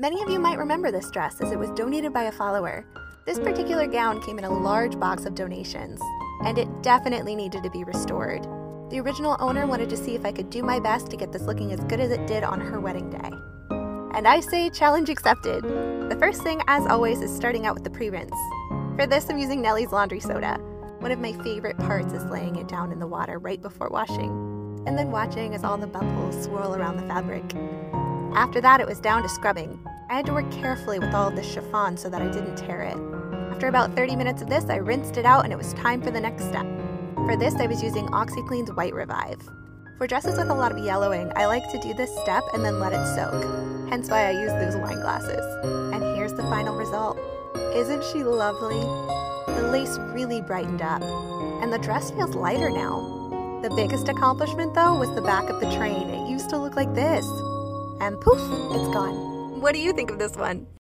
Many of you might remember this dress as it was donated by a follower. This particular gown came in a large box of donations, and it definitely needed to be restored. The original owner wanted to see if I could do my best to get this looking as good as it did on her wedding day. And I say challenge accepted. The first thing, as always, is starting out with the pre-rinse. For this, I'm using Nellie's laundry soda. One of my favorite parts is laying it down in the water right before washing, and then watching as all the bubbles swirl around the fabric. After that, it was down to scrubbing. I had to work carefully with all of the chiffon so that I didn't tear it. After about 30 minutes of this, I rinsed it out and it was time for the next step. For this, I was using OxiClean's White Revive. For dresses with a lot of yellowing, I like to do this step and then let it soak, hence why I use those wine glasses. And here's the final result. Isn't she lovely? The lace really brightened up, and the dress feels lighter now. The biggest accomplishment, though, was the back of the train. It used to look like this. And poof, it's gone. What do you think of this one?